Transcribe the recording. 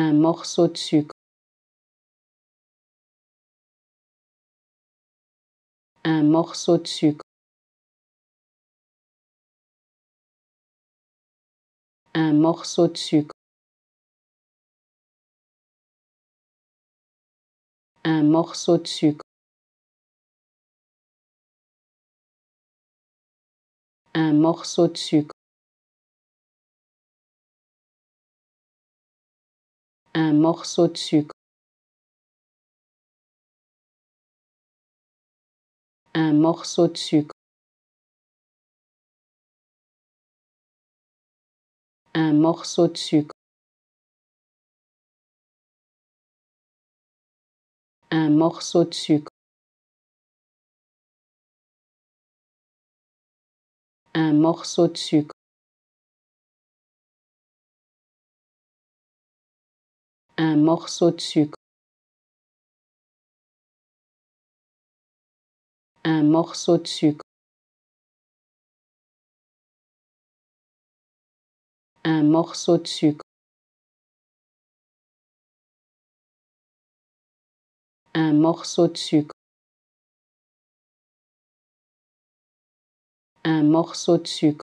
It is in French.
un morceau de sucre, un morceau de sucre, un morceau de sucre, un morceau de sucre, un morceau de sucre, un morceau de sucre, un morceau de sucre, un morceau de sucre, un morceau de sucre, un morceau de sucre, un morceau de sucre, un morceau de sucre, un morceau de sucre, un morceau de sucre, un morceau de sucre,